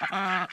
Uh-uh.